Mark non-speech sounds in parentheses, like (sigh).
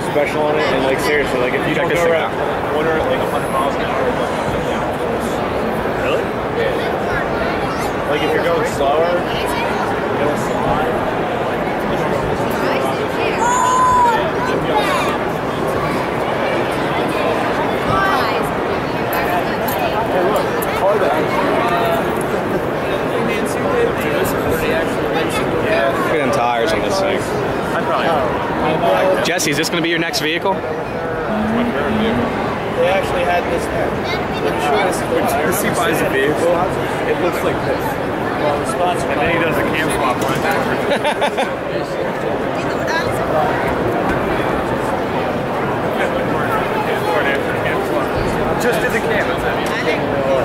special on it, and like seriously, like if you Check don't this go around a corner at like 100 miles an hour, really? Yeah. Like if you're going slower, it'll slide. Hey, look, car Yeah. Look at them tires on this thing. I probably. Jesse, is this going to be your next vehicle? They actually had this. I'm sure the Chris he buys a vehicle, it looks like this. Well, the sponsor. And then he does a cam swap on it. (laughs) Just did the cam.